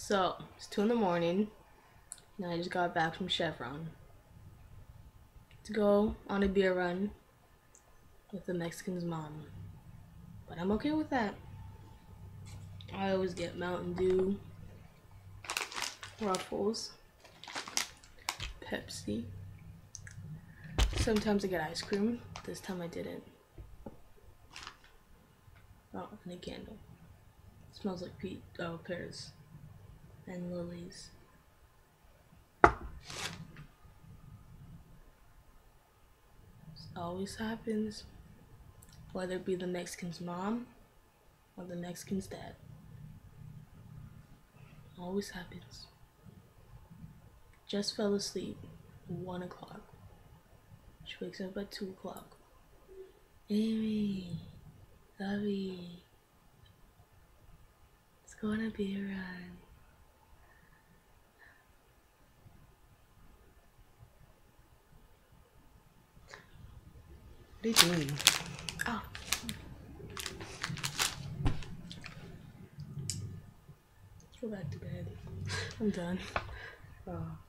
So, it's 2 in the morning, and I just got back from Chevron to go on a beer run with the Mexican's mom. But I'm okay with that. I always get Mountain Dew, Ruffles, Pepsi. Sometimes I get ice cream. This time I didn't. Oh, and a candle. smells like pe- oh, pears and lilies. This always happens, whether it be the Mexican's mom or the Mexican's dad. Always happens. Just fell asleep. One o'clock. She wakes up at two o'clock. Amy, Lovey, it's gonna be a run. What are you doing? Oh. Let's go back to bed. I'm done. Oh.